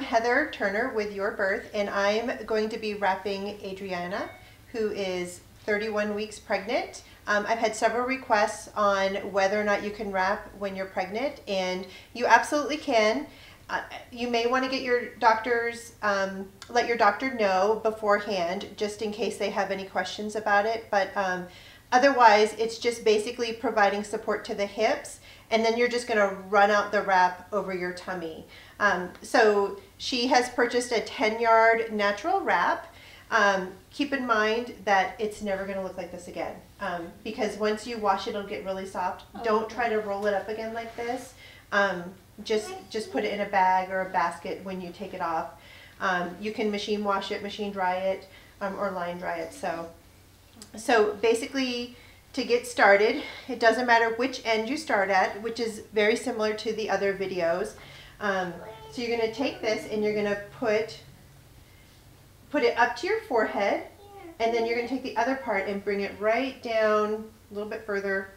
Heather Turner with Your Birth, and I'm going to be wrapping Adriana, who is 31 weeks pregnant. Um, I've had several requests on whether or not you can wrap when you're pregnant, and you absolutely can. Uh, you may want to get your doctors, um, let your doctor know beforehand, just in case they have any questions about it. But um, otherwise, it's just basically providing support to the hips, and then you're just going to run out the wrap over your tummy. Um, so she has purchased a 10 yard natural wrap. Um, keep in mind that it's never going to look like this again um, because once you wash it, it'll get really soft. Oh, Don't okay. try to roll it up again like this. Um, just just put it in a bag or a basket when you take it off. Um, you can machine wash it, machine dry it, um, or line dry it. So so basically, to get started, it doesn't matter which end you start at, which is very similar to the other videos. Um, so you're going to take this and you're going to put put it up to your forehead, and then you're going to take the other part and bring it right down a little bit further,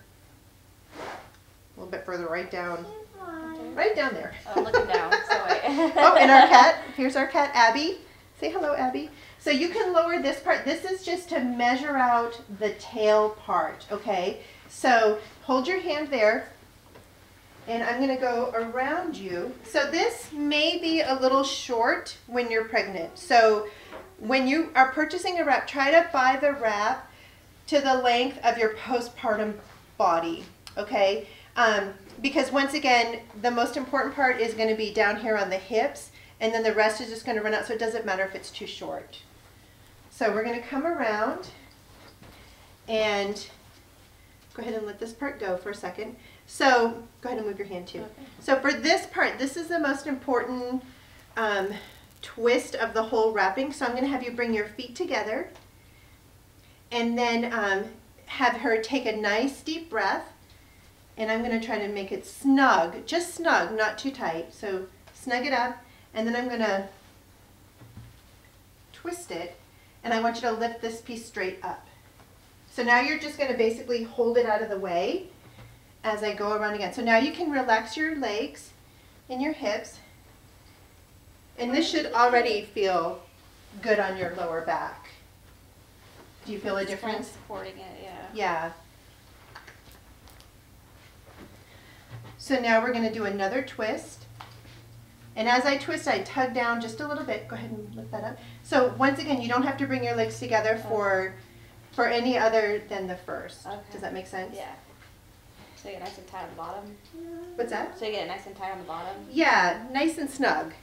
a little bit further, right down, right down there. Oh, looking down. So oh, and our cat. Here's our cat, Abby. Say hello, Abby. So you can lower this part. This is just to measure out the tail part, okay? So hold your hand there. And I'm going to go around you. So this may be a little short when you're pregnant. So when you are purchasing a wrap, try to buy the wrap to the length of your postpartum body, okay? Um, because once again, the most important part is going to be down here on the hips, and then the rest is just going to run out, so it doesn't matter if it's too short. So we're going to come around and go ahead and let this part go for a second. So go ahead and move your hand too. Okay. So for this part, this is the most important um, twist of the whole wrapping. So I'm going to have you bring your feet together and then um, have her take a nice deep breath. And I'm going to try to make it snug, just snug, not too tight. So snug it up, and then I'm going to twist it, and I want you to lift this piece straight up. So now you're just going to basically hold it out of the way as I go around again. So now you can relax your legs and your hips, and this should already feel good on your lower back. Do you feel a It's kind of difference? supporting it, yeah. Yeah. So now we're going to do another twist. And as I twist, I tug down just a little bit. Go ahead and lift that up. So once again, you don't have to bring your legs together for for any other than the first. Okay. Does that make sense? Yeah. So you get nice and tight on the bottom. What's that? So you get it nice and tight on the bottom. Yeah, nice and snug.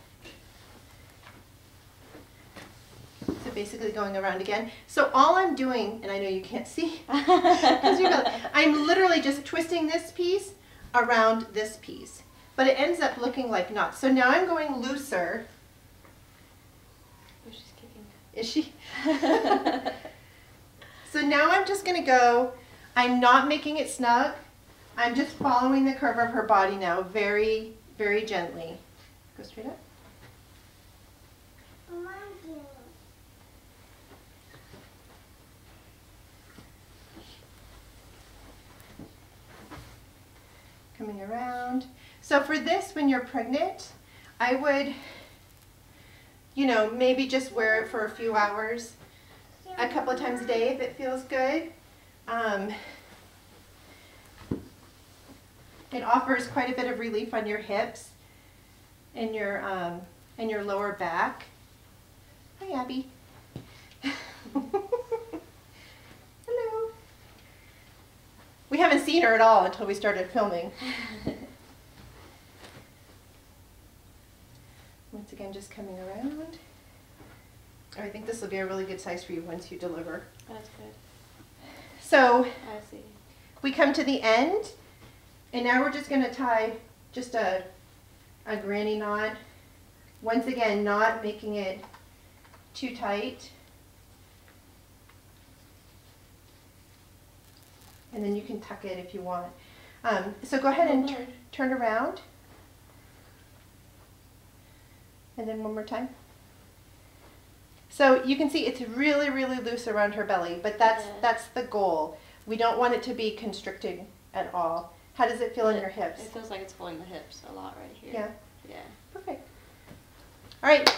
So basically going around again. So all I'm doing, and I know you can't see, 'cause you're I'm literally just twisting this piece around this piece. But it ends up looking like knots. So now I'm going looser. Oh, she's kicking. Is she? So now I'm just going to go, I'm not making it snug. I'm just following the curve of her body now very, very gently. Go straight up. Coming around. So for this, when you're pregnant, I would, you know, maybe just wear it for a few hours, a couple of times a day if it feels good. Um, it offers quite a bit of relief on your hips and your um, and your lower back. Hi, Abby. Hello. We haven't seen her at all until we started filming. Once again, just coming around. Oh, I think this will be a really good size for you once you deliver. That's good. So I see. we come to the end, and now we're just going to tie just a, a granny knot. Once again, not making it too tight. And then you can tuck it if you want. Um, so go ahead and turn, turn around. And then one more time. So you can see it's really, really loose around her belly, but that's Yeah. that's the goal. We don't want it to be constricted at all. How does it feel in your hips? It feels like it's pulling the hips a lot right here. Yeah, Yeah. perfect. All right,